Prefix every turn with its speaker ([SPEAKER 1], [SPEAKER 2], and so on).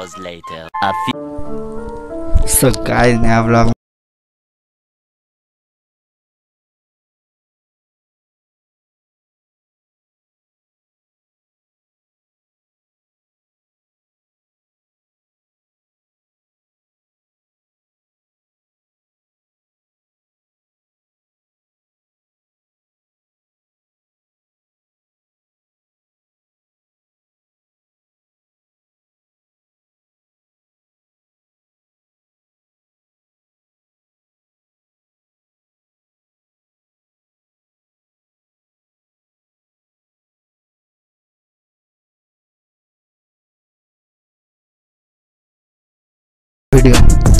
[SPEAKER 1] hours later.
[SPEAKER 2] So guys, now vlog video.